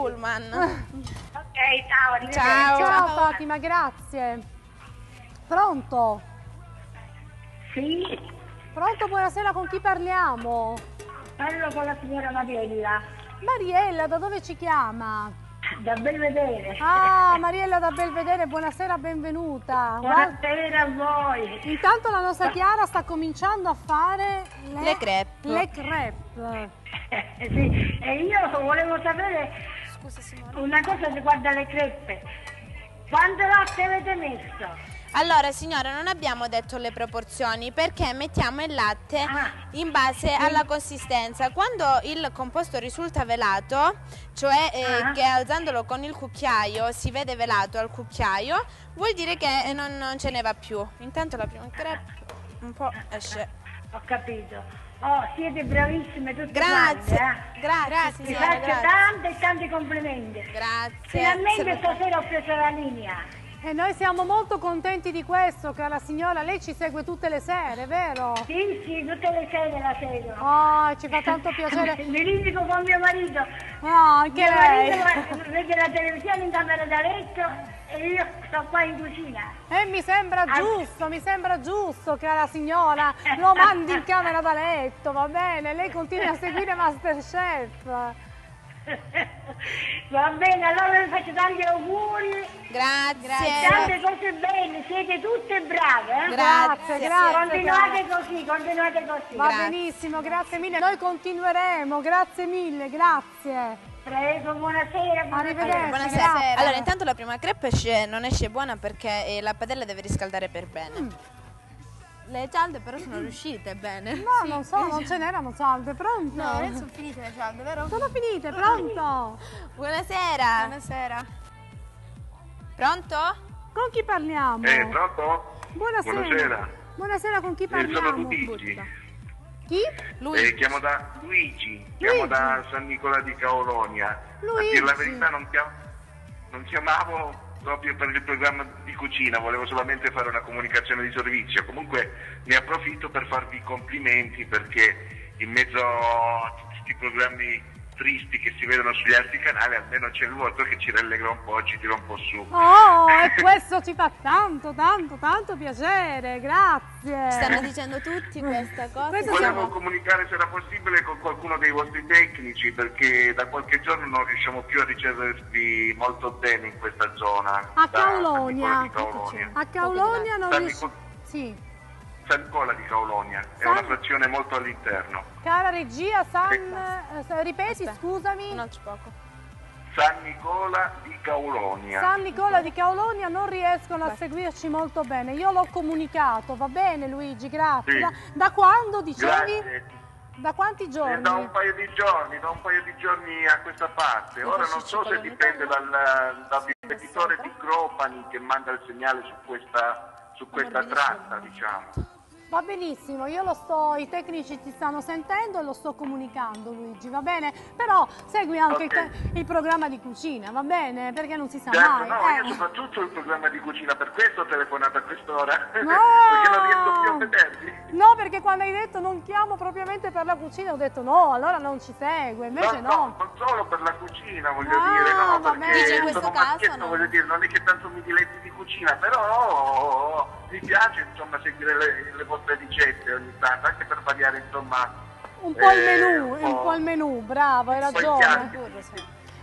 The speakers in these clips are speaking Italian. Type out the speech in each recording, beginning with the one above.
pullman. Ok, ciao, arrivederci. Ciao. Ciao Fatima, grazie. Pronto? Sì, Pronto, buonasera, con chi parliamo? parlo con la signora Mariella, Mariella, da dove ci chiama? da Belvedere. Ah, Mariella da Belvedere, buonasera, benvenuta. Buonasera a voi. intanto la nostra Chiara sta cominciando a fare le, Le crepe. Le crepe. Eh, sì, e io volevo sapere Scusa Simone. una cosa riguardo alle crepe. Quanto latte avete messo? Allora signora non abbiamo detto le proporzioni perché mettiamo il latte Ah. in base alla consistenza. Quando il composto risulta velato, cioè eh, Ah. che alzandolo con il cucchiaio si vede velato al cucchiaio, vuol dire che eh, non, non ce ne va più. Intanto la prima crepe un po' esce. Ho capito. Oh, siete bravissime tutte Grazie, quante, eh? grazie, Vi faccio grazie. tanti e tanti complimenti. Grazie. Finalmente Se- stasera ho preso la linea. E noi siamo molto contenti di questo, cara signora. Lei ci segue tutte le sere, vero? Sì, sì, tutte le sere la seguo. Oh, ci fa tanto piacere. Mi litigo con mio marito. Oh, anche Mio lei. marito vede la televisione in camera da letto e io sto qua in cucina. E mi sembra giusto, mi sembra giusto, cara signora. Lo mandi in camera da letto, va bene? Lei continua a seguire Masterchef. Va bene, allora vi faccio tanti auguri. Grazie. Tante cose belle, siete tutte brave. Eh? Grazie, grazie. Continuate così, continuate così. Va Grazie. benissimo, grazie mille. Noi continueremo, grazie mille, grazie. Prego, buonasera. Arrivederci. Buonasera. grazie. Allora, intanto la prima crepe non esce buona perché eh, la padella deve riscaldare per bene. Le cialde però sono riuscite bene. No, non so, non ce n'erano salve, pronto? No, adesso sono finite le cialde, vero? Sono finite, pronto? Buonasera. Buonasera. Pronto? Con chi parliamo? Eh, pronto? Buonasera. Buonasera. Buonasera, con chi Eh, sono parliamo? Luigi. Chi? Lui. Eh, chiamo da Luigi, chiamo Luigi. da San Nicola di Caolonia. Luigi. A dire la verità non, chiam- non chiamavo proprio per il programma di cucina, volevo solamente fare una comunicazione di servizio. Comunque ne approfitto per farvi i complimenti perché in mezzo a tutti questi programmi tristi che si vedono sugli altri canali, almeno c'è il vuoto che ci rallegra un po', ci tira un po' su. Oh, e questo ci fa tanto, tanto, tanto piacere, grazie. Stanno dicendo tutti questa cosa. Questo Volevo siamo- comunicare se era possibile con qualcuno dei vostri tecnici perché da qualche giorno non riusciamo più a ricevervi molto bene in questa zona. A da Caulonia. A Caulonia non riusciamo... Sì. San Nicola di Caulonia, è San- una frazione molto all'interno. Cara regia, San... eh, ripeti, Aspetta. scusami. Non c'è poco. San Nicola di Caulonia. San Nicola di Caulonia non riescono a seguirci molto bene. Io l'ho comunicato, va bene Luigi, grazie. Sì. Da, da quando dicevi? Grazie. Da quanti Eh, giorni? Da un paio di giorni, da un paio di giorni a questa parte. Ora non so se dipende dal, dall'investitore di Gropani che manda il segnale su questa, su questa tratta, diciamo. Va benissimo, io lo sto, i tecnici ti stanno sentendo e lo sto comunicando Luigi, va bene? Però segui anche il Ok. te- il, programma di cucina, va bene? Perché non si sa Certo, mai. no, eh. io soprattutto il programma di cucina, per questo ho telefonato a quest'ora, No! perché non riesco più a vedervi. No, perché quando hai detto non chiamo propriamente per la cucina, ho detto no, allora non ci segue, invece no, no. non solo per la cucina, voglio Ah, dire, no, va perché bene. Dice in questo caso, no. voglio dire, non è che tanto mi diletti di cucina, però mi piace insomma seguire le, le vostre ricette ogni tanto, anche per variare insomma Un po' il eh, menù, un un po' il menù, bravo, hai po' ragione.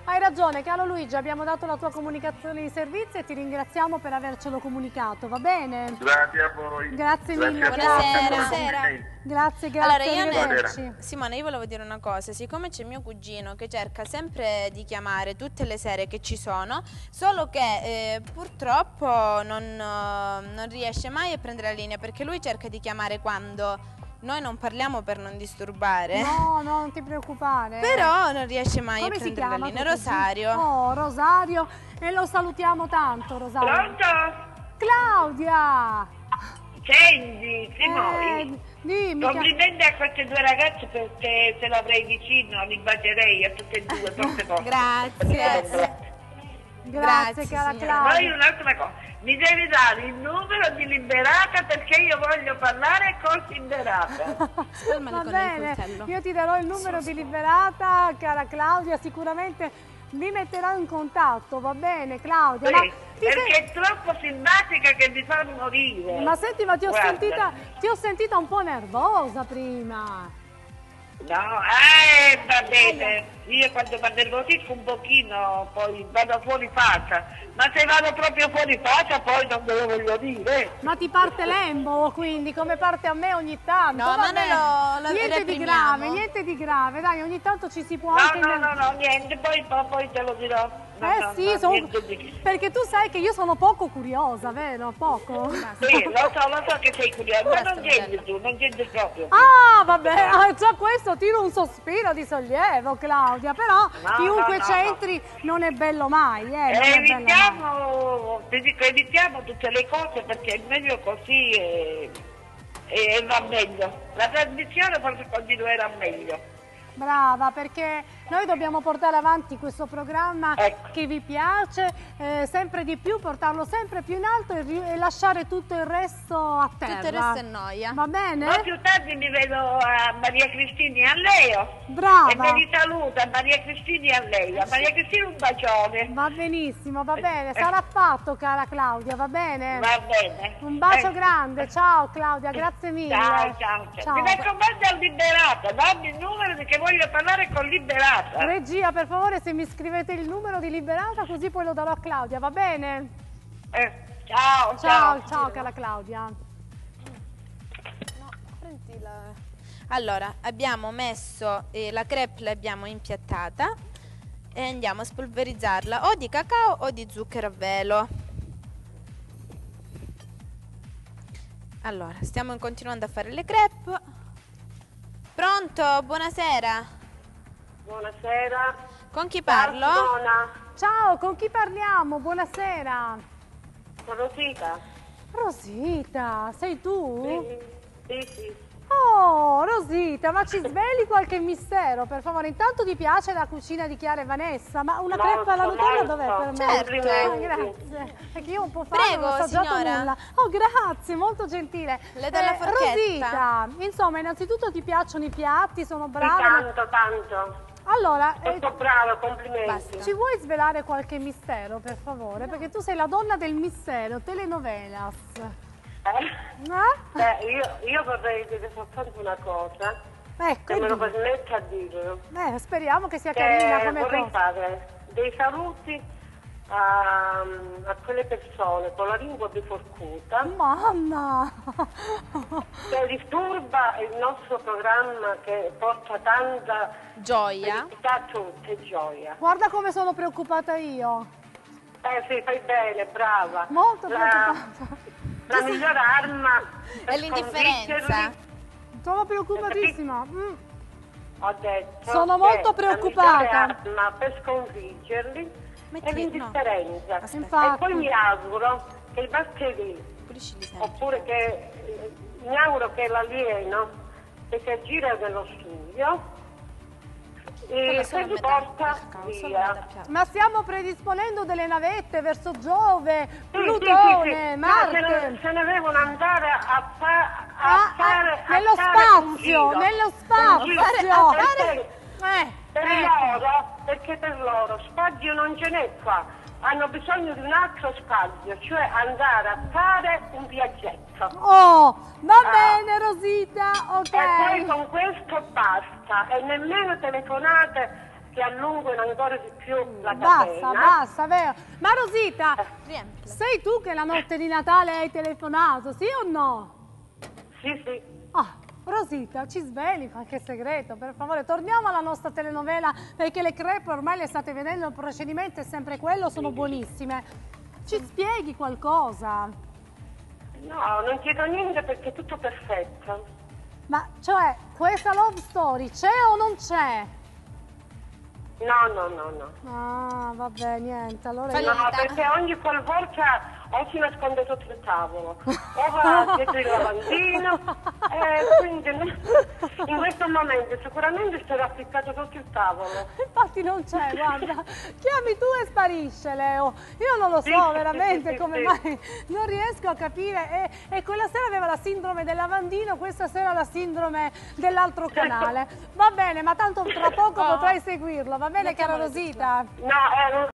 Hai ragione, caro Luigi, abbiamo dato la tua comunicazione di servizio e ti ringraziamo per avercelo comunicato, va bene? Grazie a voi. Grazie mille, grazie. Buonasera. complimenti. Grazie, Allora, grazie, io. Simone, io volevo dire una cosa, siccome c'è mio cugino che cerca sempre di chiamare tutte le sere che ci sono, solo che eh, purtroppo non, eh, non riesce mai a prendere la linea perché lui cerca di chiamare quando noi non parliamo per non disturbare. No, no, non ti preoccupare. Però non riesce mai Come a si prendere la chiama? linea. Rosario. Oh, Rosario. E lo salutiamo tanto, Rosario. Pronto? Claudia! Senti, Simone. Eh, dimmi. Complimenti a queste due ragazze perché se l'avrei vicino li bacerei a tutte e due, posso. Grazie. Grazie, Grazie, cara signora. Poi Claudia. un'altra cosa, mi devi dare il numero di Liberata perché io voglio parlare con Liberata. Va bene, io ti darò il numero di liberata, cara Claudia, sicuramente mi metterò in contatto, va bene Claudia? Sì, Ma, ti perché sei- è troppo simpatica che mi fa morire. ma senti, ma ti ho, sentita, ti ho sentita un po' nervosa prima. No, eh, va bene. Io quando mi nervosisco un pochino poi vado fuori faccia. Ma se vado proprio fuori faccia poi non ve lo voglio dire. Ma ti parte l'embo, quindi, come parte a me ogni tanto. No, va ma noi lo- lo Niente di grave, niente di grave, dai, ogni tanto ci si può No, anche... no, no, no, niente, poi, poi, poi te lo dirò. Eh sì, di- perché tu sai che io sono poco curiosa, vero? Poco? Sì, lo so, lo so che sei curioso, ma non Marella. tu, non niente proprio. Ah, vabbè, ah, già questo tiro un sospiro di sollievo, Claudia, però No, chiunque no, no, c'entri non è bello mai, eh, Eh, mai. evitiamo, ti dico, evitiamo tutte le cose perché è meglio così e, e va meglio. La trasmissione forse continuerà meglio. Brava, perché noi dobbiamo portare avanti questo programma Ecco. che vi piace, eh, sempre di più, portarlo sempre più in alto e, e lasciare tutto il resto a terra. Tutto il resto è noia. Va bene? Poi più tardi mi vedo a Maria Cristina e a Leo. Brava. E me li saluta a Maria Cristina e a lei. A Maria Cristina un bacione. Va benissimo, va bene, Eh. sarà fatto cara Claudia, va bene? Va bene. Un bacio Eh, grande, ciao Claudia, grazie mille. Ciao, ciao, ciao. Mi raccomando al Liberata, dammi il numero perché voglio parlare con Liberata. Regia, per favore, se mi scrivete il numero di Liberata, così poi lo darò a Claudia, va bene? Eh, ciao, Ciao, ciao. ciao, cara Claudia. Prendi la- Allora, abbiamo messo eh, la crepe, l'abbiamo impiattata e andiamo a spolverizzarla o di cacao o di zucchero a velo. Allora, stiamo continuando a fare le crepe. Pronto? Buonasera. Buonasera. Con chi parlo? Ciao, Simona. Ciao, con chi parliamo? Buonasera. Sono Rosita. Rosita, sei tu? Sì, sì, sì. Oh, Rosita, ma ci sveli qualche mistero, per favore? Intanto ti piace la cucina di Chiara e Vanessa, ma una Molto, crepa alla Nutella dov'è per me? Certo. Ah, grazie. Perché io un po' fa Prego, non ho assaggiato signora. nulla. Oh, grazie, molto gentile. Eh, Le do la forchetta. Rosita, insomma, innanzitutto ti piacciono i piatti, sono brava. tanto, tanto. Allora, eh, Molto brava, complimenti. Basta. ci vuoi svelare qualche mistero, per favore? Perché tu sei la donna del mistero, telenovelas. Eh? Eh? Beh, io, io vorrei dire soltanto una cosa, Ecco, se me lo permette a dirlo. Eh, speriamo che sia carina Che come vorrei cosa. fare dei saluti a, a quelle persone con la lingua biforcuta Mamma! che disturba il nostro programma che porta tanta Gioia. felicità a tutti gioia. Guarda come sono preoccupata io. Eh sì, fai bene, brava. Molto la, preoccupata. La migliore arma per È l'indifferenza. Sono preoccupatissima. Mm. Ho detto Sono molto la preoccupata. arma per sconfiggerli Metti- è l'indifferenza. no. E poi mi auguro che i batteri Pulisci di sempre. oppure che eh, mi auguro che l'alieno che si aggira nello studio e se li porta via. Ma stiamo predisponendo delle navette verso Giove, Sì, Plutone, sì, sì, sì. No, Marte. se, ne, se ne devono andare a, fa, a Ah, ah, fare a nello fare spazio, giro. nello spazio. giro. Fare- Perché- Eh, Per ecco. loro, perché per loro spazio non ce n'è qua, hanno bisogno di un altro spazio, cioè andare a fare un viaggetto. Oh, va Ah. bene Rosita, E poi ok. con questo basta, e nemmeno telefonate che allungano ancora di più la Basta, catena. basta, vero. Ma Rosita, Riempila. sei tu che la notte di Natale hai telefonato, sì o no? Sì, sì. Ah, Rosita, ci sveli qualche segreto, per favore. Torniamo alla nostra telenovela, perché le crepe ormai le state vedendo, il procedimento è sempre quello, sono buonissime. Ci spieghi qualcosa? No, non chiedo niente perché è tutto perfetto. Ma, cioè, questa love story c'è o non c'è? No, no, no, no. Ah, vabbè, niente, allora. No, perché ogni qualvolta o si nasconde sotto il tavolo o va dietro il lavandino e quindi in questo momento sicuramente sarà appiccato sotto il tavolo. Infatti non c'è, guarda. Chiami tu e sparisce, Leo. Io non lo so sì, veramente sì, sì, come mai, non riesco a capire. E, e quella sera aveva la sindrome del lavandino, questa sera la sindrome dell'altro canale. Va bene, ma tanto tra poco Ah. potrai seguirlo, va bene cara Rosita? No, un